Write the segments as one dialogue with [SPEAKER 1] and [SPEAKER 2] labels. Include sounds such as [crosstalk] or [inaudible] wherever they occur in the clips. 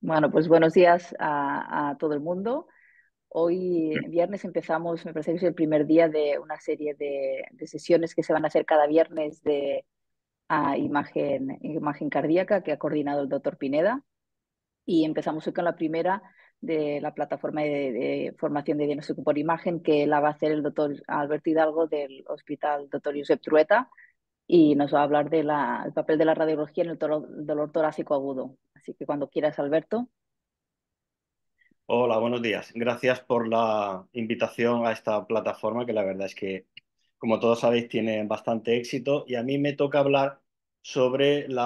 [SPEAKER 1] Bueno, pues buenos días a, todo el mundo. Hoy, viernes, empezamos, me parece que es el primer día de una serie de, sesiones que se van a hacer cada viernes de a imagen, imagen cardíaca que ha coordinado el doctor Pineda. Y empezamos hoy con la primera de la plataforma de, formación de diagnóstico por imagen que la va a hacer el doctor Alberto Hidalgo del Hospital Dr. Josep Trueta y nos va a hablar del papel de la radiología en el dolor, torácico agudo. Así que cuando quieras, Alberto.
[SPEAKER 2] Hola, buenos días. Gracias por la invitación a esta plataforma que la verdad es que, como todos sabéis, tiene bastante éxito y a mí me toca hablar sobre el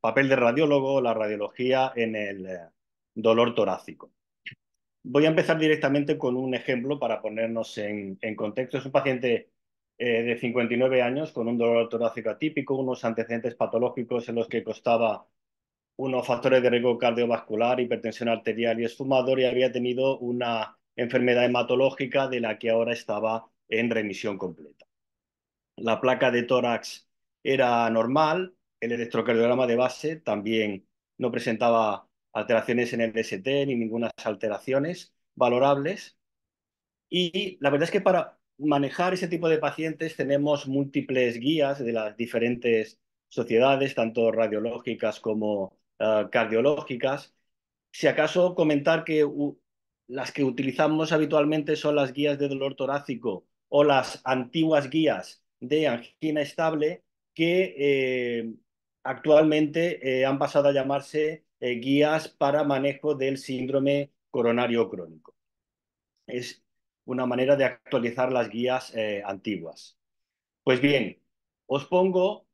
[SPEAKER 2] papel de radiólogo, la radiología en el eh, dolor torácico. Voy a empezar directamente con un ejemplo para ponernos en, en contexto. Es un paciente eh, de 59 años con un dolor torácico atípico, unos antecedentes patológicos en los que costaba unos factores de riesgo cardiovascular, hipertensión arterial y esfumador y había tenido una enfermedad hematológica de la que ahora estaba en remisión completa. La placa de tórax era normal, el electrocardiograma de base también no presentaba alteraciones en el DST ni ninguna alteraciones valorables. Y la verdad es que para manejar ese tipo de pacientes tenemos múltiples guías de las diferentes sociedades, tanto radiológicas como uh, cardiológicas. Si acaso comentar que las que utilizamos habitualmente son las guías de dolor torácico o las antiguas guías de angina estable que eh, actualmente eh, han pasado a llamarse eh, guías para manejo del síndrome coronario crónico. Es una manera de actualizar las guías eh, antiguas. Pues bien, os pongo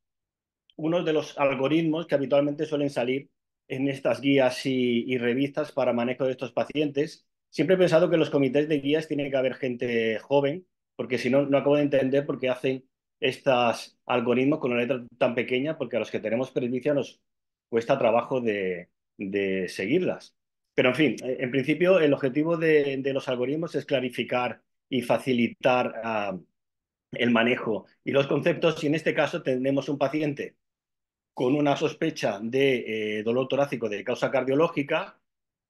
[SPEAKER 2] uno de los algoritmos que habitualmente suelen salir en estas guías y, revistas para manejo de estos pacientes. Siempre he pensado que en los comités de guías tiene que haber gente joven, porque si no, no acabo de entender por qué hacen estos algoritmos con una letra tan pequeña, porque a los que tenemos presbicia nos cuesta trabajo de seguirlas. Pero, en fin, eh, en principio el objetivo de, los algoritmos es clarificar y facilitar uh, el manejo y los conceptos. Y en este caso tenemos un paciente con una sospecha de eh, dolor torácico de causa cardiológica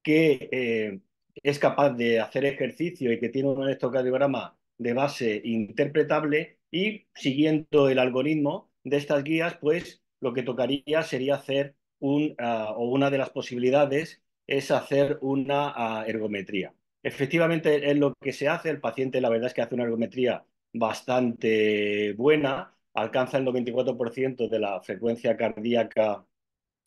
[SPEAKER 2] que eh, es capaz de hacer ejercicio y que tiene un electrocardiograma de base interpretable y siguiendo el algoritmo de estas guías, pues lo que tocaría sería hacer un, uh, o una de las posibilidades es hacer una uh, ergometría. Efectivamente es lo que se hace, el paciente la verdad es que hace una ergometría bastante buena, alcanza el 94% de la frecuencia cardíaca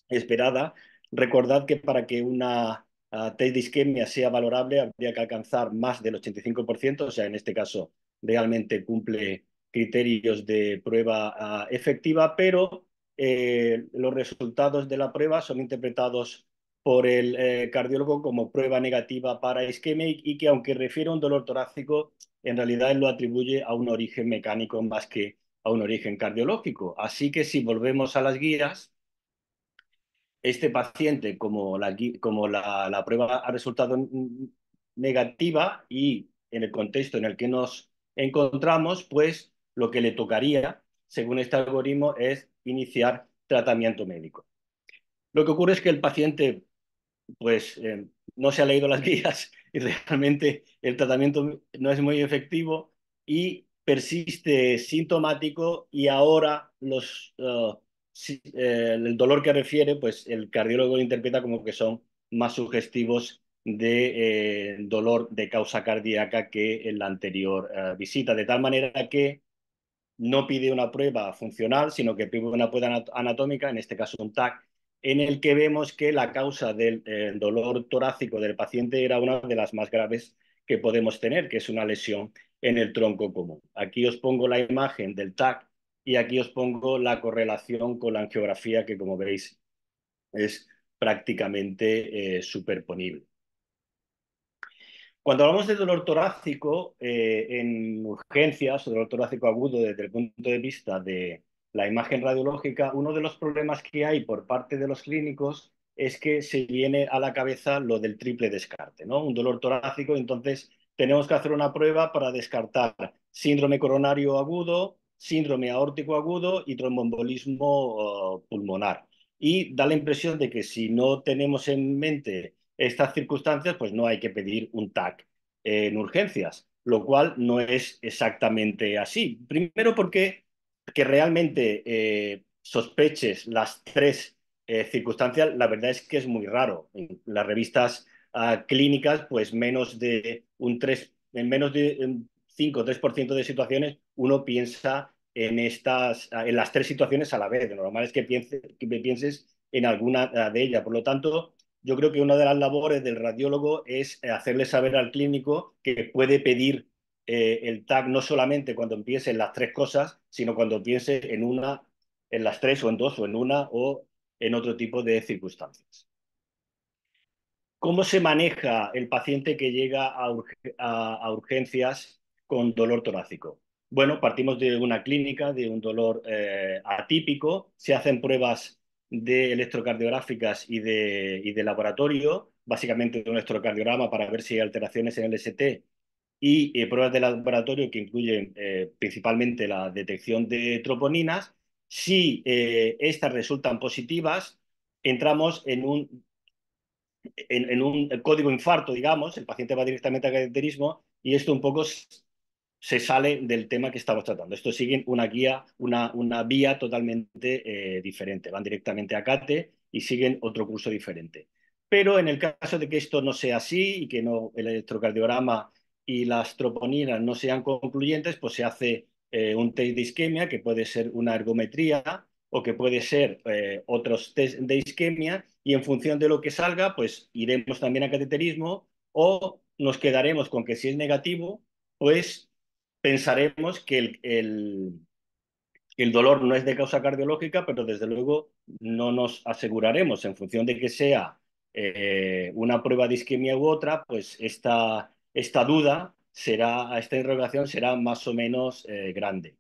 [SPEAKER 2] esperada. Recordad que para que una uh, test de isquemia sea valorable habría que alcanzar más del 85%, o sea, en este caso realmente cumple criterios de prueba uh, efectiva, pero eh, los resultados de la prueba son interpretados por el eh, cardiólogo como prueba negativa para isquemia y que aunque refiere a un dolor torácico, en realidad lo atribuye a un origen mecánico más que a un origen cardiológico. Así que si volvemos a las guías, este paciente, como la, como la, la prueba ha resultado negativa y en el contexto en el que nos encontramos, pues lo que le tocaría, según este algoritmo, es iniciar tratamiento médico. Lo que ocurre es que el paciente pues eh, no se ha leído las [laughs] guías y realmente el tratamiento no es muy efectivo y persiste sintomático y ahora los, uh, eh, el dolor que refiere, pues el cardiólogo lo interpreta como que son más sugestivos de eh, dolor de causa cardíaca que en la anterior uh, visita, de tal manera que no pide una prueba funcional, sino que pide una prueba anatómica, en este caso un TAC, en el que vemos que la causa del dolor torácico del paciente era una de las más graves que podemos tener, que es una lesión en el tronco común. Aquí os pongo la imagen del TAC y aquí os pongo la correlación con la angiografía, que como veis es prácticamente eh, superponible. Cuando hablamos de dolor torácico eh, en urgencias o dolor torácico agudo desde el punto de vista de la imagen radiológica, uno de los problemas que hay por parte de los clínicos es que se viene a la cabeza lo del triple descarte, ¿no? Un dolor torácico, entonces tenemos que hacer una prueba para descartar síndrome coronario agudo, síndrome aórtico agudo y tromboembolismo uh, pulmonar. y da la impresión de que si no tenemos en mente estas circunstancias, pues no hay que pedir un TAC en urgencias, lo cual no es exactamente así. Primero porque que realmente eh, sospeches las tres eh, circunstancias, la verdad es que es muy raro. En las revistas ah, clínicas, pues menos de un 3, en menos de 5 o 3% de situaciones uno piensa en, estas, en las tres situaciones a la vez. Lo normal es que, piense, que pienses en alguna de ellas. Por lo tanto, yo creo que una de las labores del radiólogo es hacerle saber al clínico que puede pedir eh, el TAC no solamente cuando empiece en las tres cosas, sino cuando piense en una, en las tres o en dos o en una o en otro tipo de circunstancias. ¿Cómo se maneja el paciente que llega a, urgencias con dolor torácico? Bueno, partimos de una clínica, de un dolor eh, atípico, se hacen pruebas de electrocardiográficas y de, y de laboratorio, básicamente de un electrocardiograma para ver si hay alteraciones en el ST y eh, pruebas de laboratorio que incluyen eh, principalmente la detección de troponinas. Si estas resultan positivas, entramos en un en, un código infarto, digamos, el paciente va directamente al cateterismo y esto un poco se sale del tema que estamos tratando. Esto sigue una guía, una, una vía totalmente eh, diferente. Van directamente a CATE y siguen otro curso diferente. Pero en el caso de que esto no sea así y que no, el electrocardiograma y las troponinas no sean concluyentes, pues se hace eh, un test de isquemia, que puede ser una ergometría o que puede ser eh, otros test de isquemia, y en función de lo que salga, pues iremos también a cateterismo o nos quedaremos con que si es negativo, pues pensaremos que el, el, el dolor no es de causa cardiológica, pero desde luego no nos aseguraremos. En función de que sea eh, una prueba de isquemia u otra, pues esta, esta duda será, esta interrogación será más o menos eh, grande.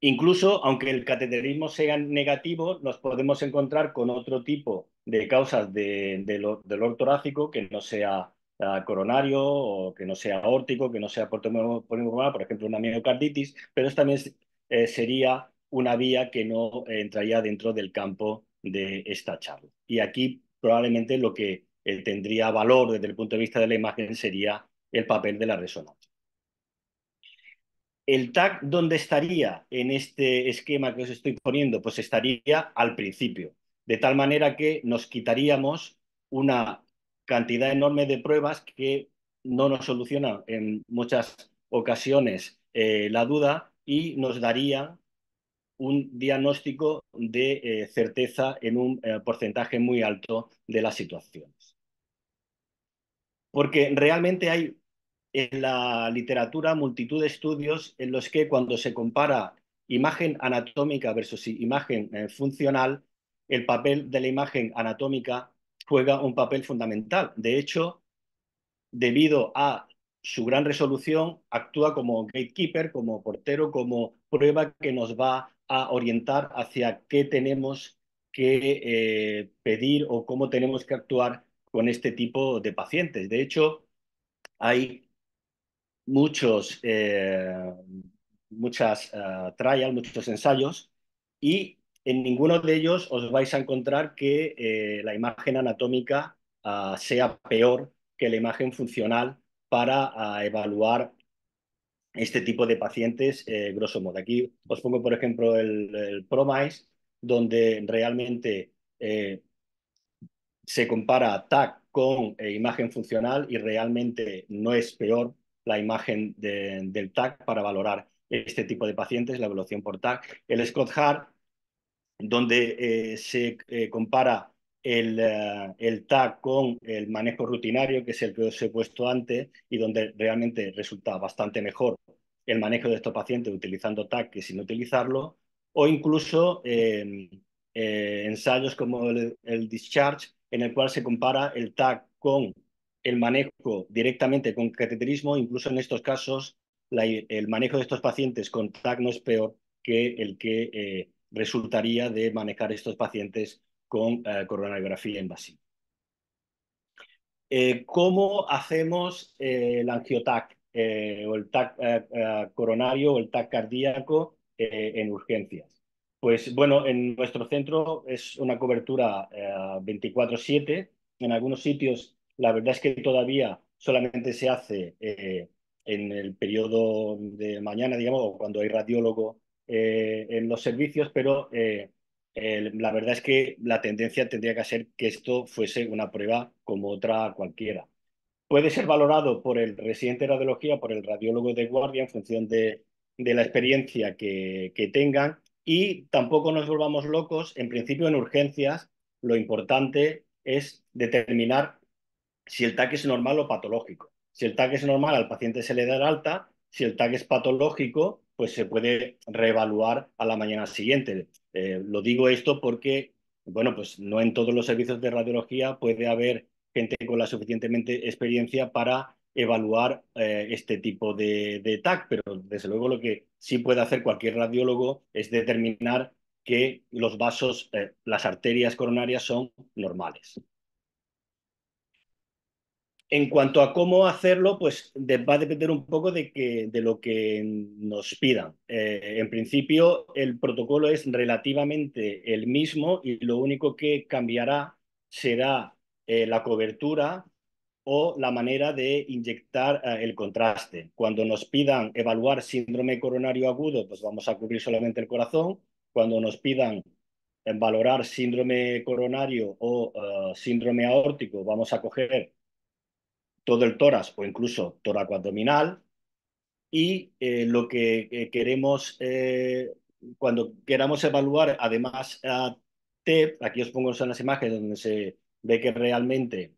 [SPEAKER 2] Incluso, aunque el cateterismo sea negativo, nos podemos encontrar con otro tipo de causas de, dolor torácico que no sea ah, coronario o que no sea aórtico, que no sea por por ejemplo, una miocarditis, pero esto también eh, sería una vía que no entraría dentro del campo de esta charla. Y aquí probablemente lo que eh, tendría valor desde el punto de vista de la imagen sería el papel de la resonancia. ¿El TAC dónde estaría en este esquema que os estoy poniendo? Pues estaría al principio, de tal manera que nos quitaríamos una cantidad enorme de pruebas que no nos solucionan en muchas ocasiones eh, la duda y nos daría un diagnóstico de eh, certeza en un eh, porcentaje muy alto de las situaciones. Porque realmente hay en la literatura multitud de estudios en los que cuando se compara imagen anatómica versus imagen eh, funcional, el papel de la imagen anatómica juega un papel fundamental. De hecho, debido a su gran resolución, actúa como gatekeeper, como portero, como prueba que nos va a orientar hacia qué tenemos que eh, pedir o cómo tenemos que actuar con este tipo de pacientes. De hecho, hay muchos, eh, muchas uh, trials, muchos ensayos, y en ninguno de ellos os vais a encontrar que eh, la imagen anatómica ah, sea peor que la imagen funcional para ah, evaluar este tipo de pacientes, grosso modo. Aquí os pongo, por ejemplo, el, el PROMISE, donde realmente se compara TAC con imagen funcional y realmente no es peor la imagen del TAC para valorar este tipo de pacientes, la evaluación por TAC. El Scott Hart, donde eh, se eh, compara el, el, TAC con el manejo rutinario, que es el que os he puesto antes, y donde realmente resulta bastante mejor el manejo de estos pacientes utilizando TAC que sin utilizarlo, o incluso eh, ensayos como el, el Discharge, en el cual se compara el TAC con el manejo directamente con cateterismo, incluso en estos casos, el manejo de estos pacientes con TAC no es peor que el que eh, resultaría de manejar estos pacientes con eh, coronariografía invasiva. Eh, ¿Cómo hacemos el angiotac o el TAC coronario o el TAC cardíaco en urgencias? Pues bueno, en nuestro centro es una cobertura 24/7. En algunos sitios, la verdad es que todavía solamente se hace en el periodo de mañana, digamos, o cuando hay radiólogo en los servicios, pero la verdad es que la tendencia tendría que ser que esto fuese una prueba como otra cualquiera. Puede ser valorado por el residente de radiología, por el radiólogo de guardia, en función de, la experiencia que, tengan. Y tampoco nos volvamos locos. En principio, en urgencias, lo importante es determinar si el TAC es normal o patológico. Si el TAC es normal, al paciente se le da el alta. Si el TAC es patológico, pues se puede reevaluar a la mañana siguiente. Eh, lo digo esto porque, bueno, pues no en todos los servicios de radiología puede haber gente con la suficientemente experiencia para evaluar eh, este tipo de, TAC, pero desde luego lo que sí puede hacer cualquier radiólogo es determinar que los vasos, eh, las arterias coronarias son normales. En cuanto a cómo hacerlo, pues va a depender un poco de, lo que nos pidan. Eh, en principio, el protocolo es relativamente el mismo y lo único que cambiará será eh, la cobertura o la manera de inyectar eh, el contraste. Cuando nos pidan evaluar síndrome coronario agudo, pues vamos a cubrir solamente el corazón. Cuando nos pidan valorar síndrome coronario o síndrome aórtico, vamos a coger todo el tórax o incluso tórax abdominal. Y eh, lo que eh, queremos, eh, cuando queramos evaluar además a TEP, aquí os pongo las imágenes donde se ve que realmente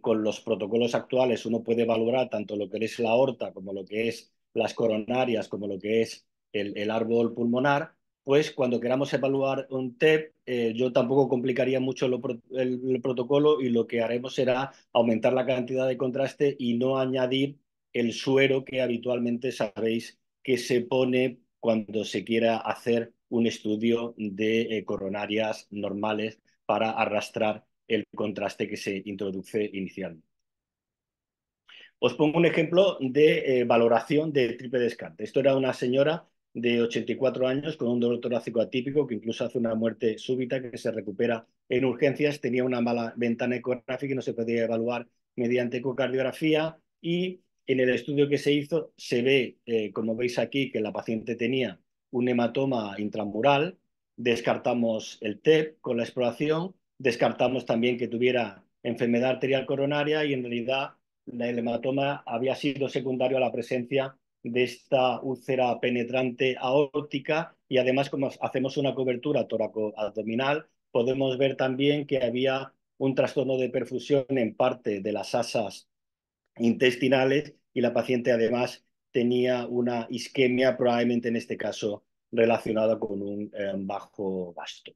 [SPEAKER 2] con los protocolos actuales uno puede evaluar tanto lo que es la aorta como lo que es las coronarias, como lo que es el árbol pulmonar, pues cuando queramos evaluar un TEP, eh, yo tampoco complicaría mucho el, protocolo y lo que haremos será aumentar la cantidad de contraste y no añadir el suero que habitualmente sabéis que se pone cuando se quiera hacer un estudio de eh, coronarias normales para arrastrar el contraste que se introduce inicialmente. Os pongo un ejemplo de eh, valoración de triple descarte. Esto era una señora de 84 años con un dolor torácico atípico que incluso hace una muerte súbita que se recupera en urgencias. Tenía una mala ventana ecográfica y no se podía evaluar mediante ecocardiografía y en el estudio que se hizo se ve, eh, como veis aquí, que la paciente tenía un hematoma intramural. Descartamos el TEP con la exploración, descartamos también que tuviera enfermedad arterial coronaria y en realidad el hematoma había sido secundario a la presencia de esta úlcera penetrante aórtica y además como hacemos una cobertura toraco-abdominal, podemos ver también que había un trastorno de perfusión en parte de las asas intestinales y la paciente además tenía una isquemia probablemente en este caso relacionada con un eh, bajo gasto.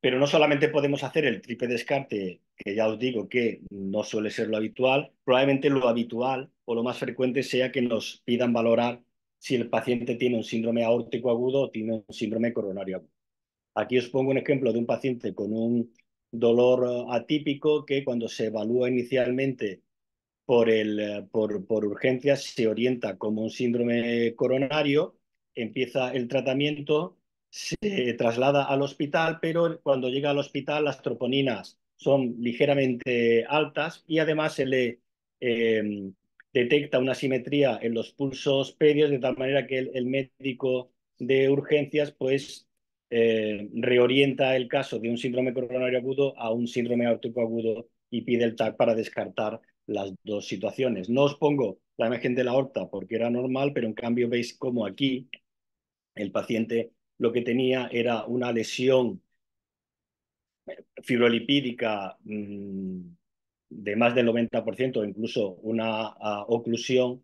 [SPEAKER 2] Pero no solamente podemos hacer el triple descarte, que ya os digo que no suele ser lo habitual, probablemente lo habitual o lo más frecuente sea que nos pidan valorar si el paciente tiene un síndrome aórtico agudo o tiene un síndrome coronario agudo. Aquí os pongo un ejemplo de un paciente con un dolor atípico que cuando se evalúa inicialmente por, el, por, por urgencias se orienta como un síndrome coronario, empieza el tratamiento se traslada al hospital, pero cuando llega al hospital las troponinas son ligeramente altas y además se le em, detecta una simetría en los pulsos pedios de tal manera que el, médico de urgencias pues eh, reorienta el caso de un síndrome coronario agudo a un síndrome aórtico agudo y pide el TAC para descartar las dos situaciones. No os pongo la imagen de la aorta porque era normal, pero en cambio veis como aquí el paciente lo que tenía era una lesión fibrolipídica mm, de más del 90%, incluso una ah, oclusión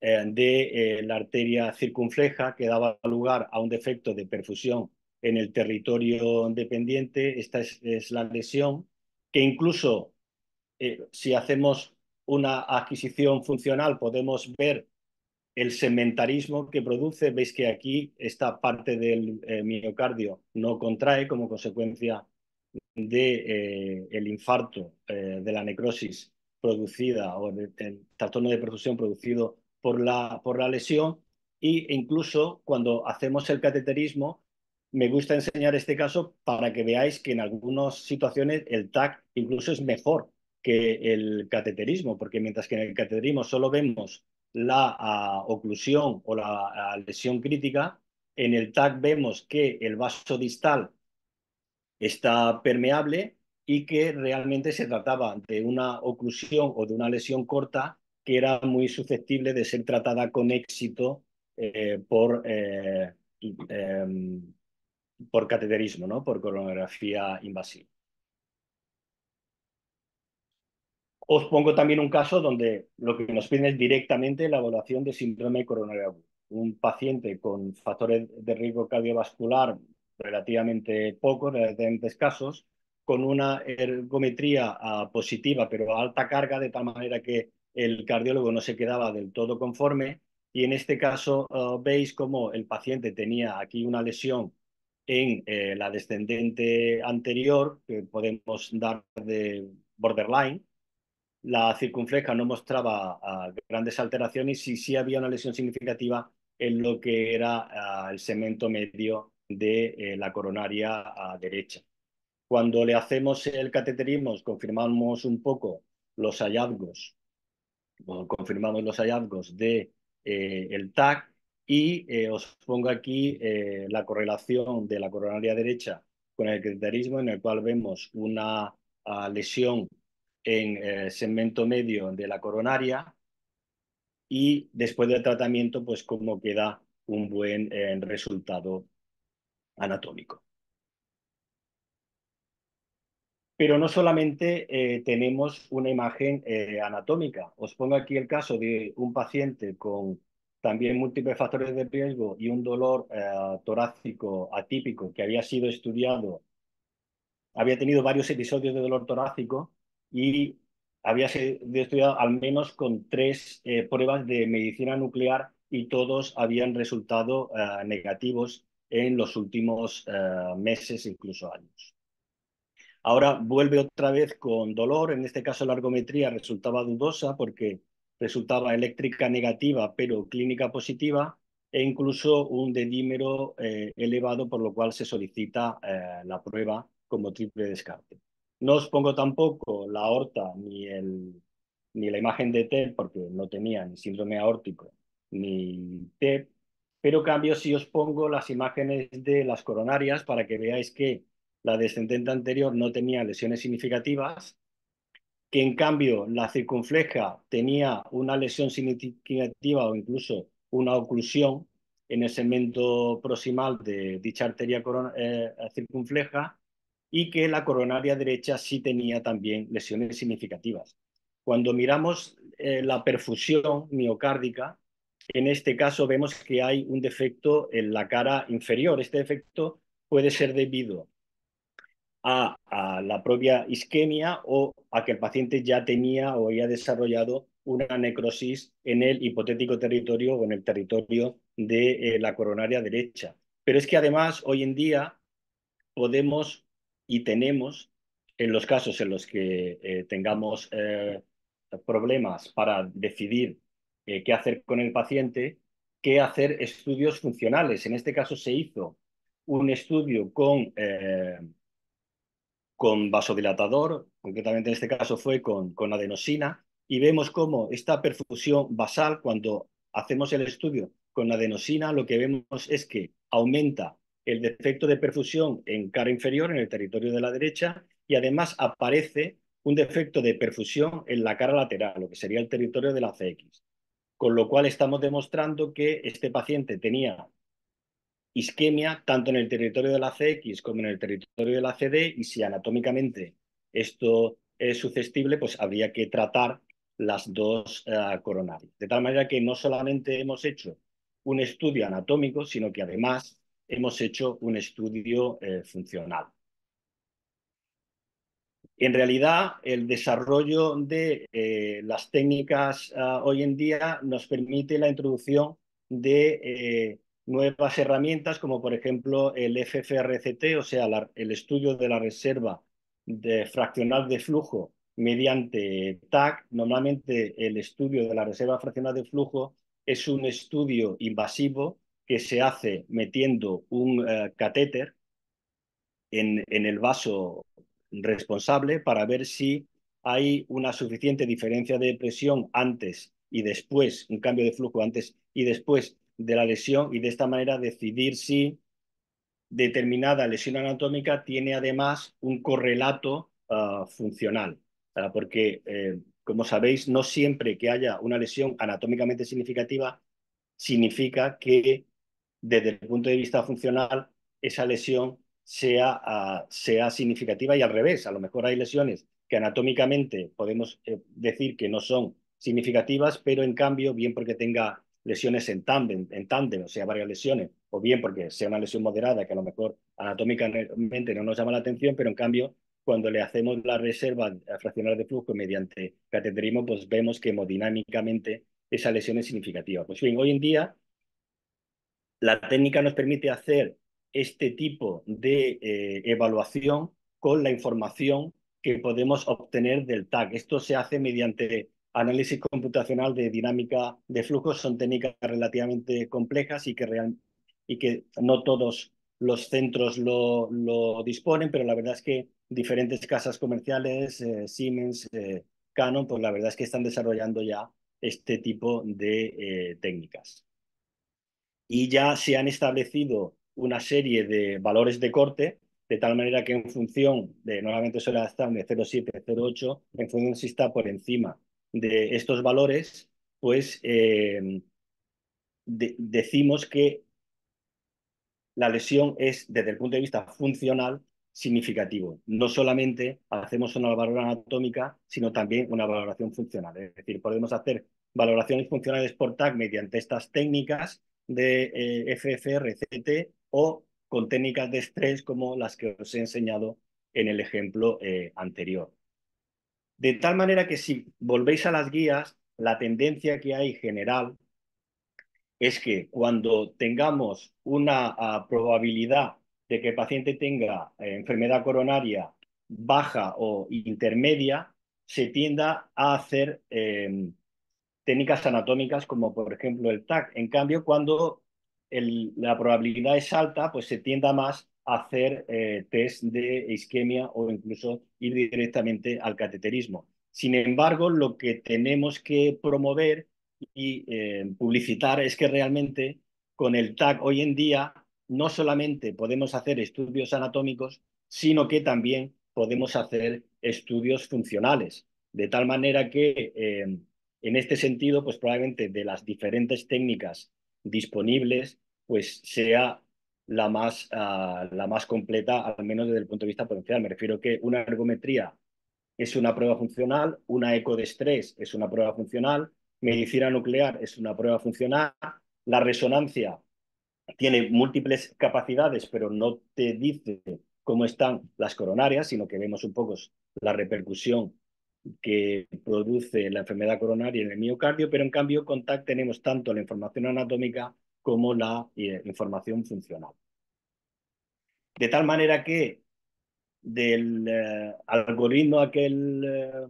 [SPEAKER 2] eh, de eh, la arteria circunfleja que daba lugar a un defecto de perfusión en el territorio dependiente. Esta es, la lesión que incluso eh, si hacemos una adquisición funcional podemos ver el segmentarismo que produce, veis que aquí esta parte del eh, miocardio no contrae como consecuencia del de, eh, infarto eh, de la necrosis producida o del trastorno de perfusión producido por la, por la lesión. E incluso cuando hacemos el cateterismo, me gusta enseñar este caso para que veáis que en algunas situaciones el TAC incluso es mejor que el cateterismo, porque mientras que en el cateterismo solo vemos la uh, oclusión o la uh, lesión crítica, en el TAC vemos que el vaso distal está permeable y que realmente se trataba de una oclusión o de una lesión corta que era muy susceptible de ser tratada con éxito eh, por, eh, eh, por cateterismo, ¿no? por coronografía invasiva. Os pongo también un caso donde lo que nos piden es directamente la evaluación de síndrome coronario Un paciente con factores de riesgo cardiovascular relativamente pocos, relativamente escasos, con una ergometría uh, positiva pero alta carga, de tal manera que el cardiólogo no se quedaba del todo conforme. Y en este caso uh, veis cómo el paciente tenía aquí una lesión en eh, la descendente anterior, que podemos dar de borderline. La circunfleja no mostraba uh, grandes alteraciones y sí había una lesión significativa en lo que era el segmento medio de eh, la coronaria derecha. Cuando le hacemos el cateterismo, confirmamos un poco los hallazgos, confirmamos los hallazgos de eh, TAC y eh, os pongo aquí la correlación de la coronaria derecha con el cateterismo, en el cual vemos una lesión en el segmento medio de la coronaria y después del tratamiento, pues cómo queda un buen resultado anatómico. Pero no solamente eh, tenemos una imagen eh, anatómica. Os pongo aquí el caso de un paciente con también múltiples factores de riesgo y un dolor eh, torácico atípico que había sido estudiado, había tenido varios episodios de dolor torácico y había estudiado al menos con tres pruebas de medicina nuclear y todos habían resultado negativos en los últimos meses, incluso años. Ahora vuelve otra vez con dolor, en este caso la ergometría resultaba dudosa porque resultaba eléctrica negativa pero clínica positiva e incluso un dedímero eh, elevado por lo cual se solicita eh, la prueba como triple descarte. No os pongo tampoco la aorta ni, el, ni la imagen de TEP porque no tenía síndrome aórtico ni TEP, pero cambio si os pongo las imágenes de las coronarias para que veáis que la descendente anterior no tenía lesiones significativas, que en cambio la circunfleja tenía una lesión significativa o incluso una oclusión en el segmento proximal de dicha arteria eh, circunfleja y que la coronaria derecha sí tenía también lesiones significativas. Cuando miramos eh, la perfusión miocárdica, en este caso vemos que hay un defecto en la cara inferior. Este defecto puede ser debido a, la propia isquemia o a que el paciente ya tenía o había desarrollado una necrosis en el hipotético territorio o en el territorio de eh, la coronaria derecha. Pero es que además hoy en día podemos y tenemos, en los casos en los que eh, tengamos eh, problemas para decidir qué hacer con el paciente, que hacer estudios funcionales. En este caso se hizo un estudio con con vasodilatador, concretamente en este caso fue con, con adenosina, y vemos cómo esta perfusión basal, cuando hacemos el estudio con adenosina, lo que vemos es que aumenta el defecto de perfusión en cara inferior, en el territorio de la derecha, y además aparece un defecto de perfusión en la cara lateral, lo que sería el territorio de la CX. Con lo cual estamos demostrando que este paciente tenía isquemia tanto en el territorio de la CX como en el territorio de la CD y si anatómicamente esto es susceptible, pues habría que tratar las dos uh, coronarias. De tal manera que no solamente hemos hecho un estudio anatómico, sino que además hemos hecho un estudio eh, funcional. En realidad, el desarrollo de eh, las técnicas uh, hoy en día nos permite la introducción de eh, nuevas herramientas como por ejemplo el FFRCT, o sea, el estudio de la reserva de fraccional de flujo mediante TAC. Normalmente el estudio de la reserva fraccional de flujo es un estudio invasivo que se hace metiendo un eh, catéter en, en el vaso responsable para ver si hay una suficiente diferencia de presión antes y después, un cambio de flujo antes y después de la lesión y de esta manera decidir si determinada lesión anatómica tiene además un correlato uh, funcional. Porque, eh, como sabéis, no siempre que haya una lesión anatómicamente significativa significa que desde el punto de vista funcional esa lesión sea, uh, sea significativa y al revés. A lo mejor hay lesiones que anatómicamente podemos eh, decir que no son significativas, pero en cambio, bien porque tenga lesiones en tándem, en tándem, o sea, varias lesiones, o bien porque sea una lesión moderada que a lo mejor anatómicamente no nos llama la atención, pero en cambio, cuando le hacemos la reserva fraccional de flujo mediante cateterismo, pues vemos que hemodinámicamente esa lesión es significativa. Pues bien, hoy en día la técnica nos permite hacer este tipo de eh, evaluación con la información que podemos obtener del TAC. Esto se hace mediante análisis computacional de dinámica de flujos. Son técnicas relativamente complejas y que, no todos los centros lo, disponen, pero la verdad es que diferentes casas comerciales, eh, Siemens, eh, Canon, pues la verdad es que están desarrollando ya este tipo de técnicas. Y ya se han establecido una serie de valores de corte de tal manera que en función de, normalmente suele estar de 0,7, 0,8, en función si está por encima de estos valores, pues eh, de, decimos que la lesión es, desde el punto de vista funcional, significativo. No solamente hacemos una valoración anatómica, sino también una valoración funcional. Es decir, podemos hacer valoraciones funcionales por TAC mediante estas técnicas de eh, FFR, CT o con técnicas de estrés como las que os he enseñado en el ejemplo eh, anterior. De tal manera que si volvéis a las guías, la tendencia que hay general es que cuando tengamos una uh, probabilidad de que el paciente tenga eh, enfermedad coronaria baja o intermedia, se tienda a hacer eh, técnicas anatómicas como por ejemplo el TAC. En cambio, cuando la probabilidad es alta, pues se tienda más a hacer eh, test de isquemia o incluso ir directamente al cateterismo. Sin embargo, lo que tenemos que promover y eh, publicitar es que realmente con el TAC hoy en día no solamente podemos hacer estudios anatómicos, sino que también podemos hacer estudios funcionales. De tal manera que eh, en este sentido, pues probablemente de las diferentes técnicas disponibles, pues sea la más, uh, la más completa, al menos desde el punto de vista potencial. Me refiero que una ergometría es una prueba funcional, una eco de estrés es una prueba funcional, medicina nuclear es una prueba funcional, la resonancia tiene múltiples capacidades, pero no te dice cómo están las coronarias, sino que vemos un poco la repercusión que produce la enfermedad coronaria en el miocardio, pero en cambio con TAC tenemos tanto la información anatómica como la eh, información funcional. De tal manera que del eh, algoritmo aquel eh,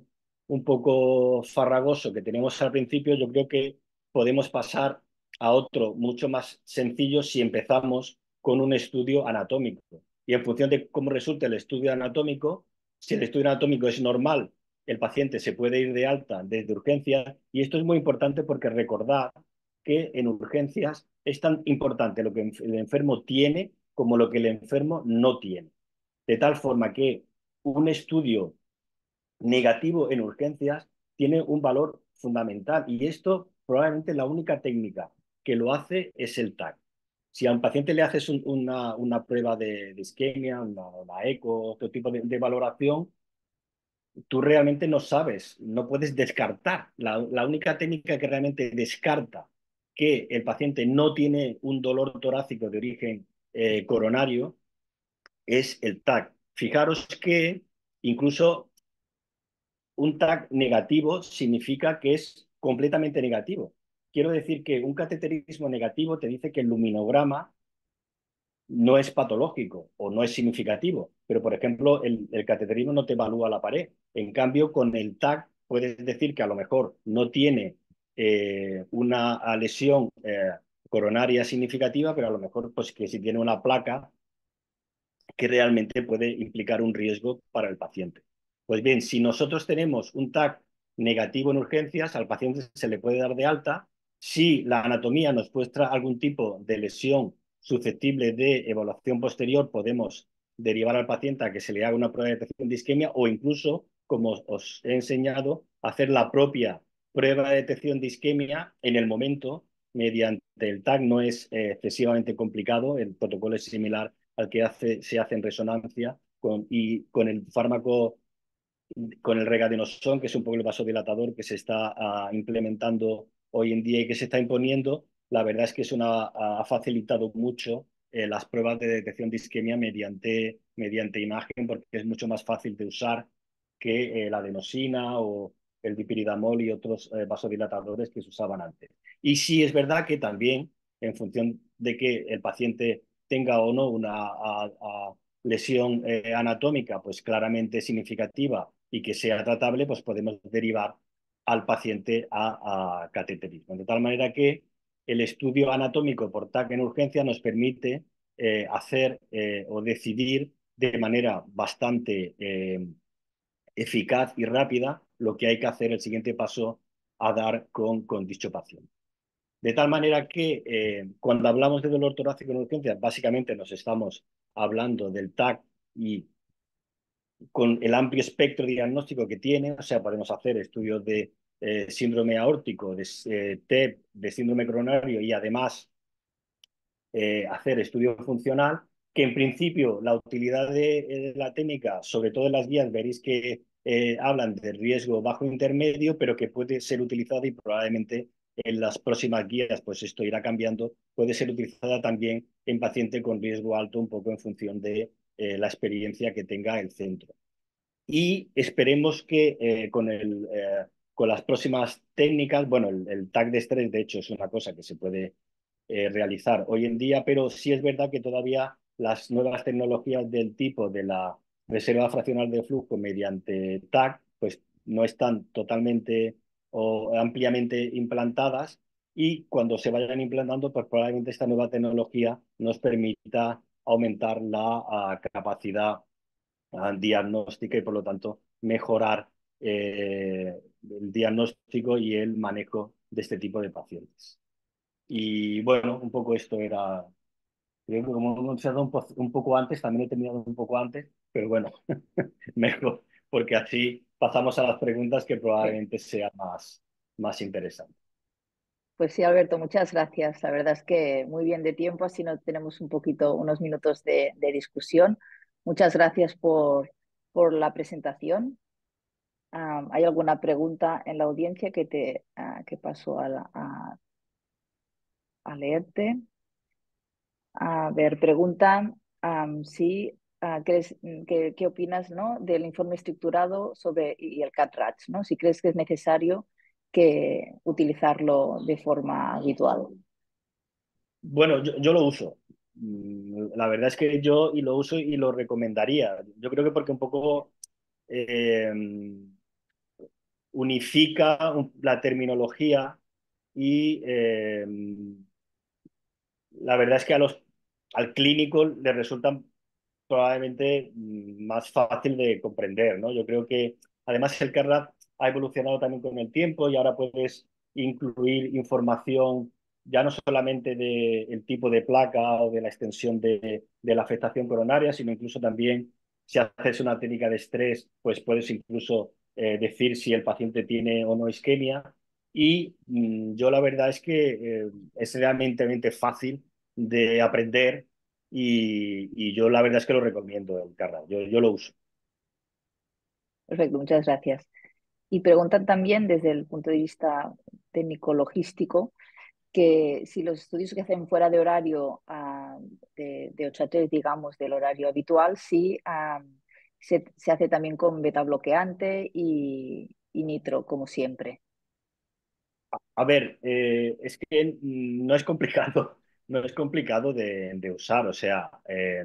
[SPEAKER 2] un poco farragoso que tenemos al principio, yo creo que podemos pasar a otro mucho más sencillo si empezamos con un estudio anatómico. Y en función de cómo resulte el estudio anatómico, si el estudio anatómico es normal, el paciente se puede ir de alta desde urgencias. Y esto es muy importante porque recordar que en urgencias es tan importante lo que el enfermo tiene como lo que el enfermo no tiene. De tal forma que un estudio negativo en urgencias tiene un valor fundamental y esto probablemente la única técnica que lo hace es el TAC. Si a un paciente le haces una, una, prueba de, isquemia, una, eco, otro tipo de, de, valoración, tú realmente no sabes, no puedes descartar. La, la única técnica que realmente descarta que el paciente no tiene un dolor torácico de origen eh, coronario es el TAC. Fijaros que incluso un TAC negativo significa que es completamente negativo. Quiero decir que un cateterismo negativo te dice que el luminograma no es patológico o no es significativo, pero por ejemplo el, el cateterismo no te evalúa la pared. En cambio, con el TAC puedes decir que a lo mejor no tiene eh, una lesión eh, coronaria significativa, pero a lo mejor pues que si tiene una placa que realmente puede implicar un riesgo para el paciente. Pues bien, si nosotros tenemos un TAC negativo en urgencias, al paciente se le puede dar de alta. Si la anatomía nos muestra algún tipo de lesión susceptible de evaluación posterior, podemos derivar al paciente a que se le haga una prueba de detección de isquemia o incluso, como os he enseñado, hacer la propia prueba de detección de isquemia en el momento mediante el TAC. No es eh, excesivamente complicado, el protocolo es similar al que hace, se hace en resonancia con, y con el fármaco, con el regadenoson, que es un poco el vasodilatador que se está ah, implementando hoy en día y que se está imponiendo, la verdad es que es una, ha facilitado mucho eh, las pruebas de detección de isquemia mediante, mediante imagen porque es mucho más fácil de usar que eh, la adenosina o el dipiridamol y otros eh, vasodilatadores que se usaban antes. Y sí es verdad que también, en función de que el paciente tenga o no una lesión anatómica pues claramente significativa y que sea tratable, pues podemos derivar al paciente a, cateterismo. De tal manera que el estudio anatómico por TAC en urgencia nos permite eh, hacer eh, o decidir de manera bastante eh, eficaz y rápida lo que hay que hacer, el siguiente paso a dar con, con dicho paciente. De tal manera que cuando hablamos de dolor torácico en urgencia, básicamente nos estamos hablando del TAC y con el amplio espectro diagnóstico que tiene, o sea, podemos hacer estudios de eh, síndrome aórtico, de eh, TEP, de síndrome coronario y además eh, hacer estudio funcional, que en principio la utilidad de, la técnica, sobre todo en las guías, veréis que hablan de riesgo bajo intermedio, pero que puede ser utilizada y probablemente en las próximas guías, pues esto irá cambiando, puede ser utilizada también en paciente con riesgo alto, un poco en función de la experiencia que tenga el centro. Y esperemos que con el con las próximas técnicas, bueno, el, tag de estrés de hecho es una cosa que se puede eh, realizar hoy en día, pero sí es verdad que todavía las nuevas tecnologías del tipo de la reserva fraccional de flujo mediante TAC, pues no están totalmente o ampliamente implantadas y cuando se vayan implantando, pues probablemente esta nueva tecnología nos permita aumentar la ah, capacidad ah, diagnóstica y por lo tanto mejorar eh, el diagnóstico y el manejo de este tipo de pacientes. Y bueno, un poco esto era, como hemos un, un poco antes, también he terminado un poco antes, pero bueno, [laughs] mejor, porque así pasamos a las preguntas que probablemente sean más, más interesantes.
[SPEAKER 1] Pues sí, Alberto, muchas gracias. La verdad es que muy bien de tiempo, así no tenemos un poquito, unos minutos de, de discusión. Muchas gracias por, por la presentación ¿Hay alguna pregunta en la audiencia que te ah, que pasó a, a, leerte? A ver, preguntan si ah, crees que, qué opinas ¿no? del informe estructurado sobre y el CAT-RATS, ¿no? Si crees que es necesario que utilizarlo de forma habitual.
[SPEAKER 2] Bueno, yo, lo uso. Mm, la verdad es que yo y lo uso y lo recomendaría. Yo creo que porque un poco eh, unifica la terminología y eh, la verdad es que a los, al clínico le resulta probablemente más fácil de comprender. ¿no? Yo creo que además el CARRAT ha evolucionado también con el tiempo y ahora puedes incluir información ya no solamente del tipo de placa o de la extensión de, de, la afectación coronaria, sino incluso también si haces una técnica de estrés, pues puedes incluso eh, decir si el paciente tiene o no isquemia. Y mm, yo la verdad es que eh, es realmente fácil de aprender y, yo la verdad es que lo recomiendo, el Carra. Yo, yo lo uso.
[SPEAKER 1] Perfecto, muchas gracias. Y preguntan también desde el punto de vista técnico-logístico que si los estudios que hacen fuera de horario ah, de, de 8 a 3, digamos, del horario habitual, si ah, se, hace también con beta bloqueante y, nitro, como siempre.
[SPEAKER 2] A ver, eh, es que no es complicado, no es complicado de, usar. O sea, eh,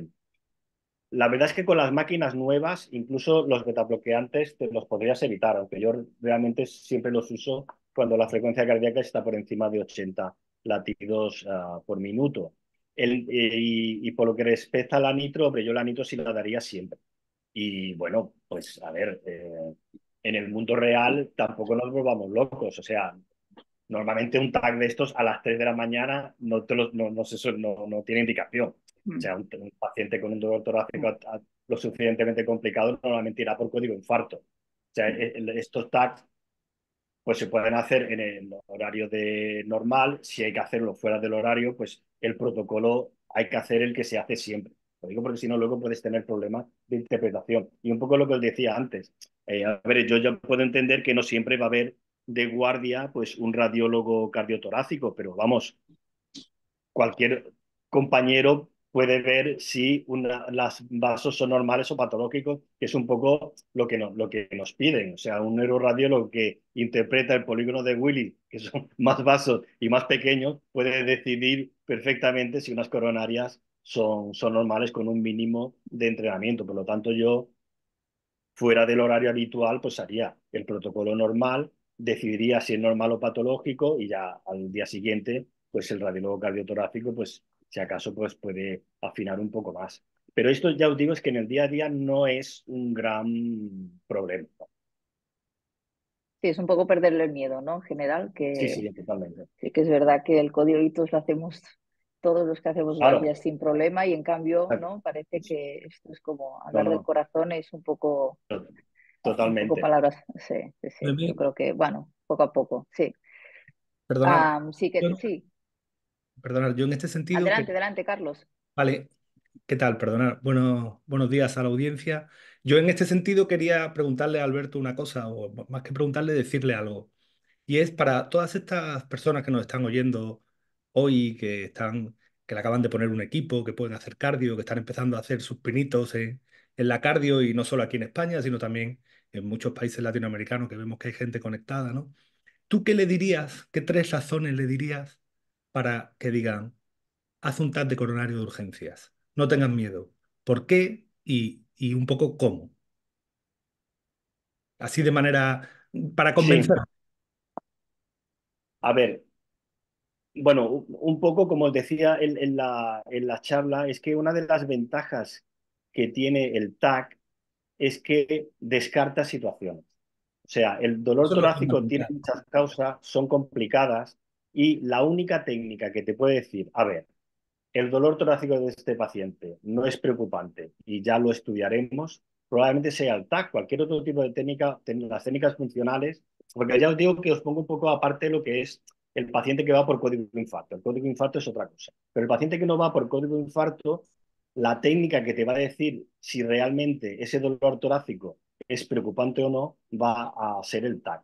[SPEAKER 2] la verdad es que con las máquinas nuevas, incluso los beta bloqueantes te los podrías evitar, aunque yo realmente siempre los uso cuando la frecuencia cardíaca está por encima de 80 latidos uh, por minuto. El, y, y, por lo que respecta a la nitro, hombre, yo la nitro sí la daría siempre. Y bueno, pues a ver, eh, en el mundo real tampoco nos volvamos locos. O sea, normalmente un tag de estos a las 3 de la mañana no, te lo, no, no, no, no, tiene indicación. O sea, un, un paciente con un dolor torácico lo suficientemente complicado normalmente irá por código infarto. O sea, e, estos tags pues se pueden hacer en el horario de normal. Si hay que hacerlo fuera del horario, pues el protocolo hay que hacer el que se hace siempre. Lo digo porque si no, luego puedes tener problemas de interpretación. Y un poco lo que os decía antes. Eh, a ver, yo ya puedo entender que no siempre va a haber de guardia pues un radiólogo cardiotorácico, pero vamos, cualquier compañero puede ver si una, las vasos son normales o patológicos, que es un poco lo que, no, lo que nos piden. O sea, un neuroradiólogo que interpreta el polígono de Willy, que son [laughs] más vasos y más pequeños, puede decidir perfectamente si unas coronarias son, son normales con un mínimo de entrenamiento. Por lo tanto, yo, fuera del horario habitual, pues haría el protocolo normal, decidiría si es normal o patológico y ya al día siguiente, pues el radiólogo cardiotorácico, pues si acaso pues puede afinar un poco más. Pero esto ya os digo es que en el día a día no es un gran problema.
[SPEAKER 1] Sí, es un poco perderle el miedo, ¿no? En general, que
[SPEAKER 2] sí, sí, totalmente.
[SPEAKER 1] Sí, que es verdad que el código hitos lo hacemos todos los que hacemos claro. guardias sin problema y en cambio, ¿no? Parece que esto es como hablar no, no. del corazón, es un poco...
[SPEAKER 2] Totalmente.
[SPEAKER 1] Poco palabras, sí, sí, sí. Yo creo que, bueno, poco a poco, sí.
[SPEAKER 3] Perdona.
[SPEAKER 1] Um, sí, que
[SPEAKER 3] yo,
[SPEAKER 1] sí.
[SPEAKER 3] Perdona, yo en este sentido...
[SPEAKER 1] Adelante,
[SPEAKER 3] que...
[SPEAKER 1] adelante, Carlos.
[SPEAKER 3] Vale, ¿qué tal? Perdona, bueno, buenos días a la audiencia. Yo en este sentido quería preguntarle a Alberto una cosa, o más que preguntarle, decirle algo. Y es para todas estas personas que nos están oyendo hoy, que están, que le acaban de poner un equipo, que pueden hacer cardio, que están empezando a hacer sus pinitos en, en la cardio, y no solo aquí en España, sino también en muchos países latinoamericanos que vemos que hay gente conectada, ¿no? ¿Tú qué le dirías, qué tres razones le dirías para que digan, haz un TAC de coronario de urgencias, no tengan miedo? ¿Por qué? Y, y un poco cómo. Así de manera, para convencer.
[SPEAKER 2] Sí. A ver, bueno, un poco como os decía en, en, la, en la charla, es que una de las ventajas que tiene el TAC es que descarta situaciones. O sea, el dolor torácico tiene muchas causas, son complicadas y la única técnica que te puede decir, a ver, el dolor torácico de este paciente no es preocupante y ya lo estudiaremos, probablemente sea el TAC, cualquier otro tipo de técnica, las técnicas funcionales, porque ya os digo que os pongo un poco aparte lo que es el paciente que va por código de infarto. El código de infarto es otra cosa. Pero el paciente que no va por código de infarto, la técnica que te va a decir si realmente ese dolor torácico es preocupante o no, va a ser el TAC.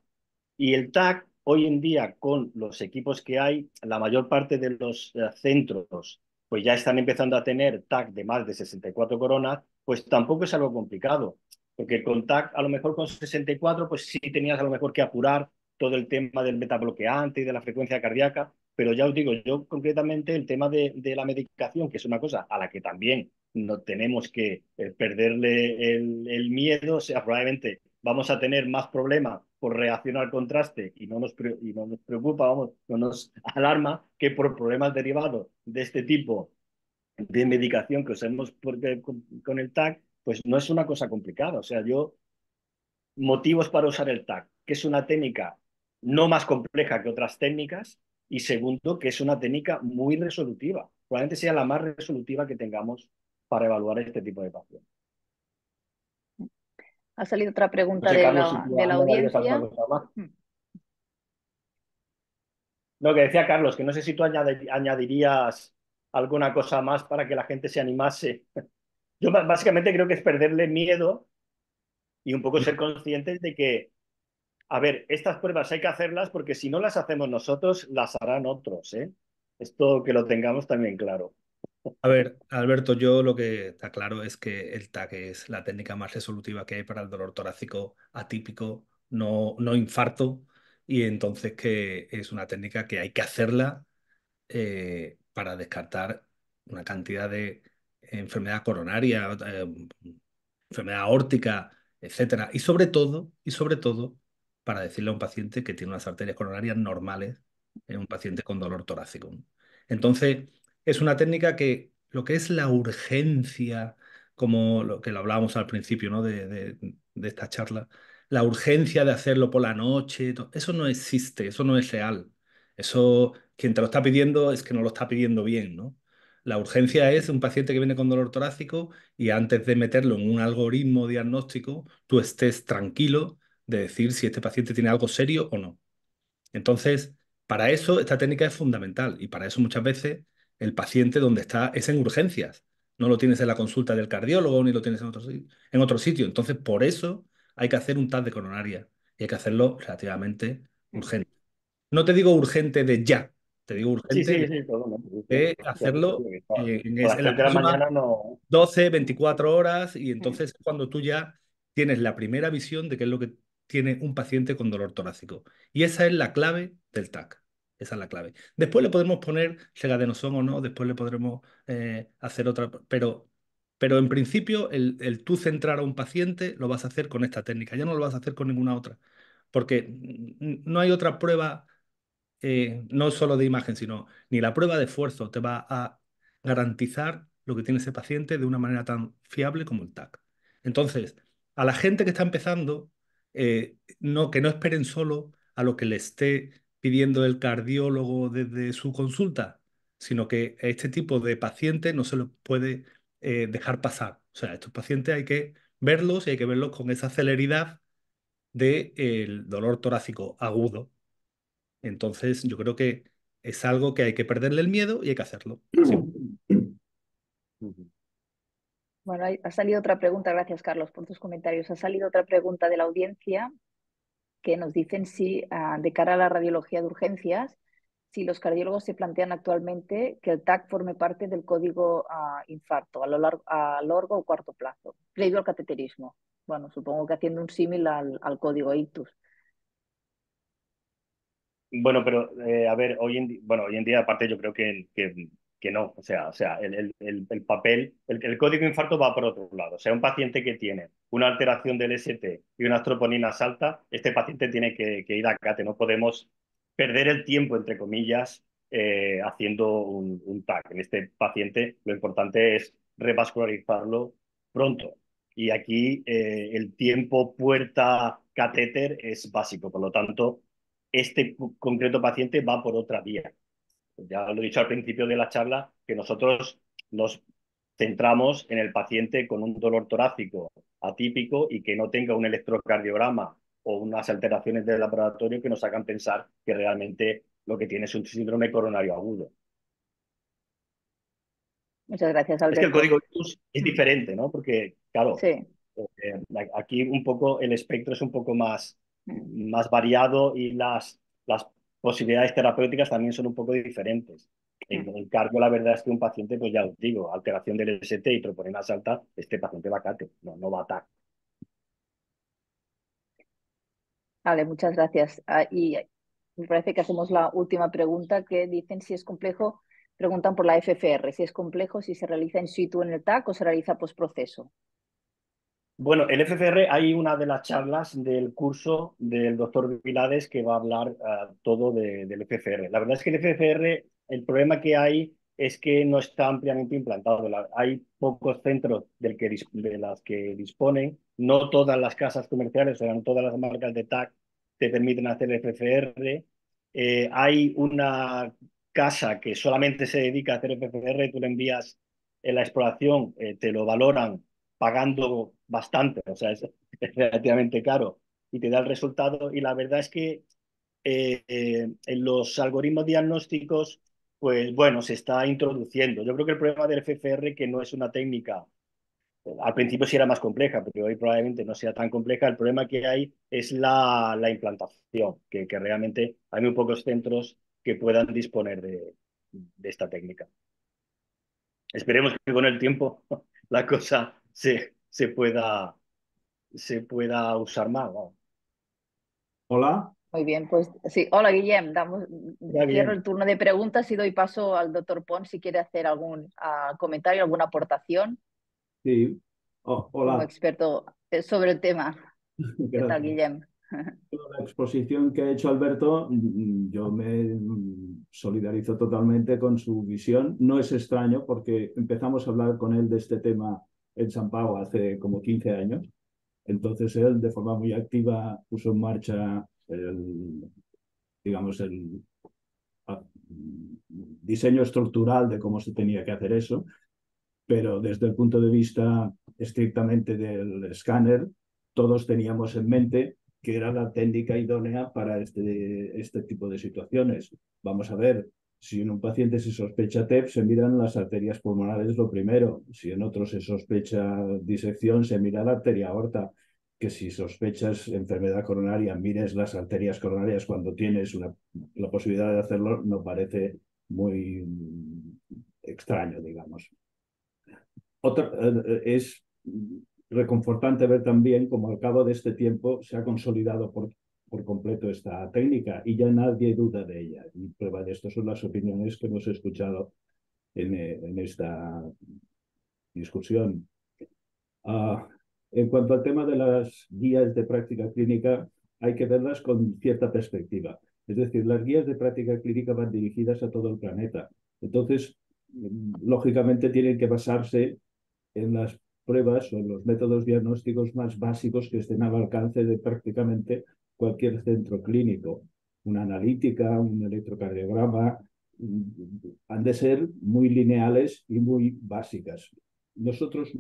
[SPEAKER 2] Y el TAC, hoy en día, con los equipos que hay, la mayor parte de los uh, centros pues ya están empezando a tener TAC de más de 64 coronas, pues tampoco es algo complicado. Porque con TAC, a lo mejor con 64, pues sí tenías a lo mejor que apurar todo el tema del metabloqueante y de la frecuencia cardíaca, pero ya os digo, yo concretamente el tema de, de la medicación, que es una cosa a la que también no tenemos que eh, perderle el, el, miedo, o sea, probablemente vamos a tener más problemas por reacción al contraste y no nos, y no nos preocupa, vamos, no nos [laughs] alarma que por problemas derivados de este tipo de medicación que usemos por, con, con, el TAC, pues no es una cosa complicada. O sea, yo, motivos para usar el TAC, que es una técnica no más compleja que otras técnicas, y segundo, que es una técnica muy resolutiva. Probablemente sea la más resolutiva que tengamos para evaluar este tipo de pacientes.
[SPEAKER 1] Ha salido otra pregunta no sé, de, la, si de la audiencia. Hmm.
[SPEAKER 2] No, que decía Carlos, que no sé si tú añadir, añadirías alguna cosa más para que la gente se animase. [laughs] Yo básicamente creo que es perderle miedo y un poco ser conscientes de que, a ver, estas pruebas hay que hacerlas porque si no las hacemos nosotros, las harán otros. ¿eh? Esto que lo tengamos también claro.
[SPEAKER 3] A ver, Alberto, yo lo que está claro es que el TAC es la técnica más resolutiva que hay para el dolor torácico atípico, no, infarto, y entonces que es una técnica que hay que hacerla eh, para descartar una cantidad de enfermedad coronaria, eh, enfermedad aórtica, etcétera. Y sobre todo, y sobre todo, para decirle a un paciente que tiene unas arterias coronarias normales en un paciente con dolor torácico. Entonces, es una técnica que lo que es la urgencia, como lo que lo hablábamos al principio ¿no? de, esta charla, la urgencia de hacerlo por la noche, eso no existe, eso no es real. Eso, quien te lo está pidiendo es que no lo está pidiendo bien, ¿no? La urgencia es un paciente que viene con dolor torácico y antes de meterlo en un algoritmo diagnóstico, tú estés tranquilo de decir si este paciente tiene algo serio o no. Entonces, para eso esta técnica es fundamental y para eso muchas veces el paciente donde está es en urgencias. No lo tienes en la consulta del cardiólogo ni lo tienes en otro, en otro sitio. Entonces, por eso hay que hacer un TAC de coronaria y hay que hacerlo relativamente urgente. No te digo urgente de ya, te digo urgente de hacerlo en, la, mañana 12, 24 horas y entonces cuando tú ya tienes la primera visión de qué es lo que tiene un paciente con dolor torácico. Y esa es la clave del TAC. Esa es la clave. Después le podemos poner segadenosón o no, después le podremos eh, hacer otra, pero, pero en principio el, el, tú centrar a un paciente lo vas a hacer con esta técnica, ya no lo vas a hacer con ninguna otra, porque no hay otra prueba, eh, no solo de imagen, sino ni la prueba de esfuerzo te va a garantizar lo que tiene ese paciente de una manera tan fiable como el TAC. Entonces, a la gente que está empezando, eh, no, que no esperen solo a lo que le esté pidiendo el cardiólogo desde su consulta, sino que este tipo de pacientes no se los puede eh, dejar pasar. O sea, estos pacientes hay que verlos y hay que verlos con esa celeridad del dolor torácico agudo. Entonces, yo creo que es algo que hay que perderle el miedo y hay que hacerlo.
[SPEAKER 1] Bueno, ha salido otra pregunta, gracias Carlos por tus comentarios. Ha salido otra pregunta de la audiencia que nos dicen si ah, de cara a la radiología de urgencias, si los cardiólogos se plantean actualmente que el TAC forme parte del código uh, infarto a, lo largo, a largo o cuarto plazo, previo al cateterismo. Bueno, supongo que haciendo un símil al, código ICTUS.
[SPEAKER 2] Bueno, pero eh, a ver, hoy en, bueno, hoy en día aparte yo creo que que no, o sea, o sea el, el, el papel, el, código infarto va por otro lado. O sea, un paciente que tiene una alteración del ST y unas troponinas alta, este paciente tiene que, ir a CATE. No podemos perder el tiempo, entre comillas, eh, haciendo un, un TAC. En este paciente lo importante es revascularizarlo pronto. Y aquí eh, el tiempo puerta catéter es básico. Por lo tanto, este concreto paciente va por otra vía ya lo he dicho al principio de la charla, que nosotros nos centramos en el paciente con un dolor torácico atípico y que no tenga un electrocardiograma o unas alteraciones del laboratorio que nos hagan pensar que realmente lo que tiene es un síndrome coronario agudo.
[SPEAKER 1] Muchas gracias, Alberto.
[SPEAKER 2] Es que el código es mm. diferente, ¿no? Porque, claro, eh, aquí un poco el espectro es un poco más, más variado y las, las posibilidades terapéuticas también son un poco diferentes. En el cardio, la verdad es que un paciente, pues ya os digo, alteración del ST y troponinas alta, este paciente va a CATE, no, no va a TAC.
[SPEAKER 1] Vale, muchas gracias. Ah, y me parece que hacemos la última pregunta que dicen si es complejo, preguntan por la FFR, si es complejo, si se realiza in situ en el TAC o se realiza postproceso.
[SPEAKER 2] Bueno, el FFR hay una de las charlas del curso del doctor Vilades que va a hablar ah, todo del FFR. La verdad es que el FFR, el problema que hay es que no está ampliamente implantado. hay pocos centros del que, de las que disponen. No todas las casas comerciales, o sea, no todas las marcas de TAC te permiten hacer el FFR. Eh, hay una casa que solamente se dedica a hacer FFR, tú le envías en la exploración, eh, te lo valoran pagando bastante, o sea, [laughs] es, relativamente caro y te da el resultado. Y la verdad es que eh, eh, en los algoritmos diagnósticos, pues bueno, se está introduciendo. Yo creo que el problema del FFR, que no es una técnica, al principio sí era más compleja, pero hoy probablemente no sea tan compleja, el problema que hay es la, la implantación, que, realmente hay muy pocos centros que puedan disponer de esta técnica. Esperemos que con el tiempo [laughs] la cosa se, se, pueda, se pueda usar más.
[SPEAKER 4] Hola.
[SPEAKER 1] Muy bien, pues sí. Hola, Guillem. Damos, cierro el turno de preguntas y doy paso al doctor Pons si quiere hacer algún uh, comentario, alguna aportación.
[SPEAKER 4] Sí. Oh, hola.
[SPEAKER 1] Como experto eh, sobre el tema. [laughs] ¿Qué tal, Guillem? [laughs]
[SPEAKER 4] La exposición que ha hecho Alberto, yo me solidarizo totalmente con su visión. No es extraño porque empezamos a hablar con él de este tema en San Pau hace como 15 años. Entonces él de forma muy activa puso en marcha el, digamos, el diseño estructural de cómo se tenía que hacer eso, pero desde el punto de vista estrictamente del escáner, todos teníamos en mente que era la técnica idónea para este, este tipo de situaciones. Vamos a ver, si en un paciente se sospecha TEP, se miran las arterias pulmonares lo primero. Si en otro se sospecha disección, se mira la arteria aorta. Que si sospechas enfermedad coronaria, mires las arterias coronarias cuando tienes la posibilidad de hacerlo, no parece muy extraño, digamos. Otra, eh, es reconfortante ver también cómo al cabo de este tiempo se ha consolidado por, por completo esta técnica y ya nadie duda de ella. Y prueba de esto son las opiniones que hemos escuchado en, en esta discusión. Uh, en cuanto al tema de las guías de práctica clínica, hay que verlas con cierta perspectiva. Es decir, las guías de práctica clínica van dirigidas a todo el planeta. Entonces, lógicamente tienen que basarse en las pruebas o los métodos diagnósticos más básicos que estén al alcance de prácticamente cualquier centro clínico. Una analítica, un electrocardiograma, han de ser muy lineales y muy básicas. Nosotros,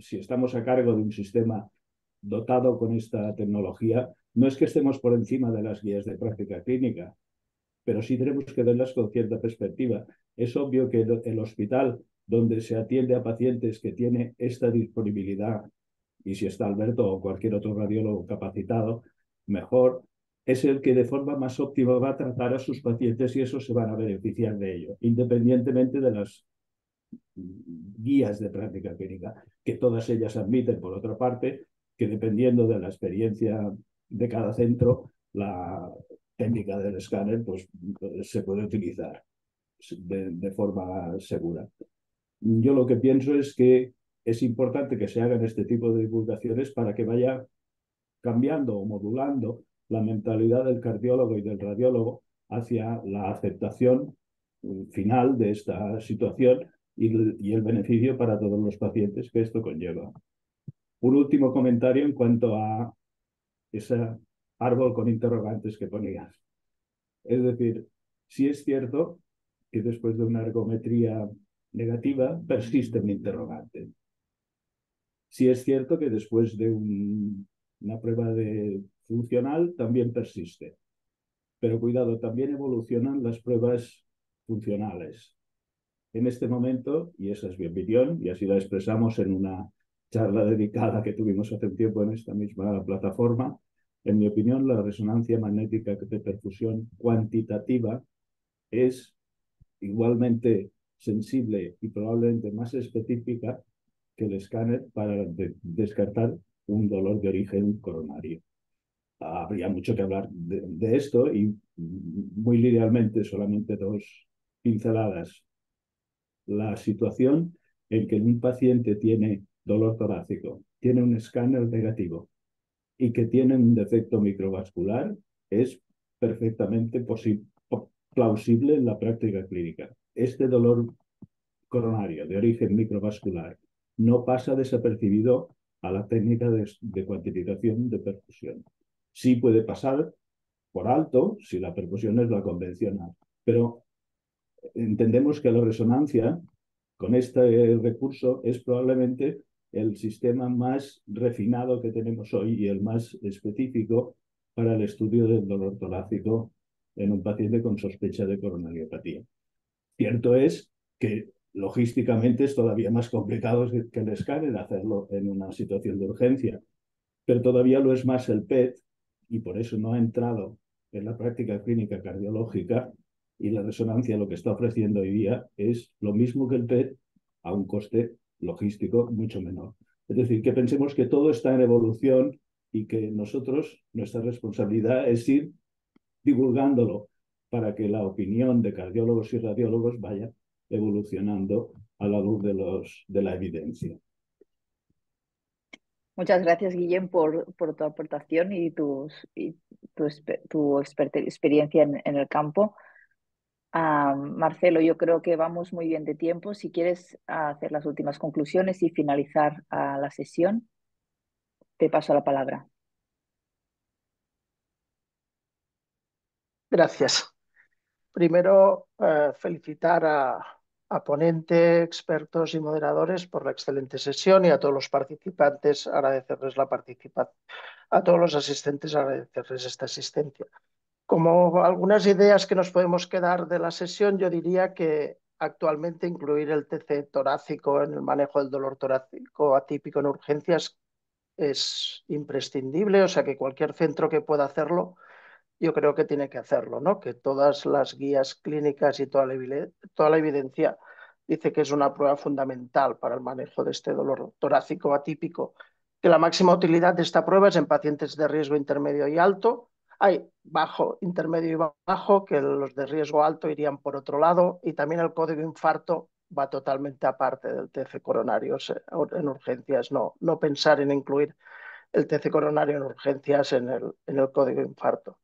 [SPEAKER 4] si estamos a cargo de un sistema dotado con esta tecnología, no es que estemos por encima de las guías de práctica clínica, pero sí tenemos que verlas con cierta perspectiva. Es obvio que el hospital donde se atiende a pacientes que tiene esta disponibilidad, y si está Alberto o cualquier otro radiólogo capacitado, mejor, es el que de forma más óptima va a tratar a sus pacientes y eso se van a beneficiar de ello, independientemente de las guías de práctica clínica, que todas ellas admiten, por otra parte, que dependiendo de la experiencia de cada centro, la técnica del escáner pues, se puede utilizar de forma segura. Yo lo que pienso es que es importante que se hagan este tipo de divulgaciones para que vaya cambiando o modulando la mentalidad del cardiólogo y del radiólogo hacia la aceptación eh, final de esta situación y el, beneficio para todos los pacientes que esto conlleva. Un último comentario en cuanto a ese árbol con interrogantes que ponías. Es decir, si es cierto que después de una ergometría negativa, persiste un interrogante. Si es cierto que después de una prueba de funcional también persiste. Pero cuidado, también evolucionan las pruebas funcionales. En este momento, y esa es mi opinión, y así la expresamos en una charla dedicada que tuvimos hace un tiempo en esta misma plataforma, en mi opinión, la resonancia magnética de perfusión cuantitativa es igualmente sensible y probablemente más específica que el escáner para descartar un dolor de origen coronario. Habría mucho que hablar de, esto y muy linealmente solamente dos pinceladas. La situación en que un paciente tiene dolor torácico, tiene un escáner negativo y que tiene un defecto microvascular es perfectamente plausible en la práctica clínica este dolor coronario de origen microvascular no pasa desapercibido a la técnica de, cuantificación de perfusión. Sí puede pasar por alto si la perfusión es la convencional, pero entendemos que la resonancia con este recurso es probablemente el sistema más refinado que tenemos hoy y el más específico para el estudio del dolor torácico en un paciente con sospecha de coronariopatía. Cierto es que logísticamente es todavía más complicado que el escáner hacerlo en una situación de urgencia, pero todavía lo es más el PET y por eso no ha entrado en la práctica clínica cardiológica y la resonancia lo que está ofreciendo hoy día es lo mismo que el PET a un coste logístico mucho menor. Es decir, que pensemos que todo está en evolución y que nosotros, nuestra responsabilidad es ir divulgándolo para que la opinión de cardiólogos y radiólogos vaya evolucionando a la luz de, los, de la evidencia.
[SPEAKER 1] Muchas gracias, Guillem, por, por tu aportación y, tus, y tu, tu experiencia en, en, el campo. Uh, Marcelo, yo creo que vamos muy bien de tiempo. Si quieres hacer las últimas conclusiones y finalizar uh, la sesión, te paso la palabra.
[SPEAKER 5] Gracias. Primero, uh, felicitar a, a ponente, expertos y moderadores por la excelente sesión y a todos los participantes agradecerles la participación, a todos los asistentes agradecerles esta asistencia. Como algunas ideas que nos podemos quedar de la sesión, yo diría que actualmente incluir el TC torácico en el manejo del dolor torácico atípico en urgencias es imprescindible, o sea que cualquier centro que pueda hacerlo yo creo que tiene que hacerlo, ¿no? Que todas las guías clínicas y toda la, evidencia dice que es una prueba fundamental para el manejo de este dolor torácico atípico, que la máxima utilidad de esta prueba es en pacientes de riesgo intermedio y alto, hay bajo, intermedio y bajo, que los de riesgo alto irían por otro lado, y también el código infarto va totalmente aparte del TC coronario en urgencias, no, no pensar en incluir el TC coronario en urgencias en en el código infarto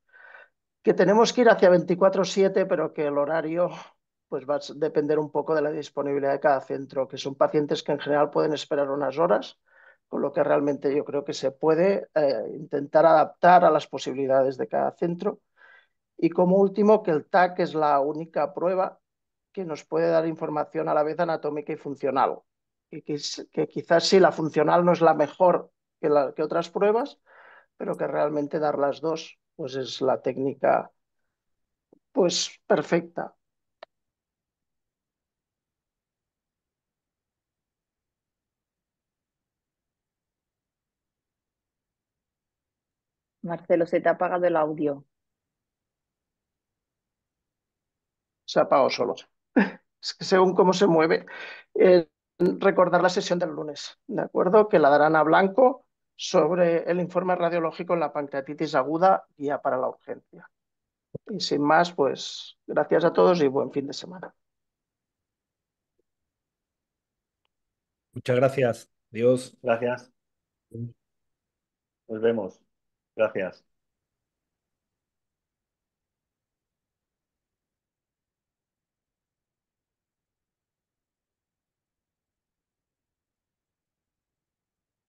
[SPEAKER 5] que tenemos que ir hacia 24/7, pero que el horario pues va a depender un poco de la disponibilidad de cada centro, que son pacientes que en general pueden esperar unas horas, con lo que realmente yo creo que se puede eh, intentar adaptar a las posibilidades de cada centro. Y como último, que el TAC es la única prueba que nos puede dar información a la vez anatómica y funcional. Y que, que quizás sí, la funcional no es la mejor que, otras pruebas, pero que realmente dar las dos pues es la técnica pues perfecta.
[SPEAKER 1] Marcelo, se te ha apagado el audio.
[SPEAKER 5] Se ha apagado solo. [laughs] Es que según cómo se mueve. Eh, recordar la sesión del lunes, ¿de acuerdo? Que la darán a blanco sobre el informe radiológico en la pancreatitis aguda, guía para la urgencia. Y sin más, pues gracias a todos y buen fin de semana.
[SPEAKER 3] Muchas gracias. Dios.
[SPEAKER 2] Gracias. Nos vemos. Gracias.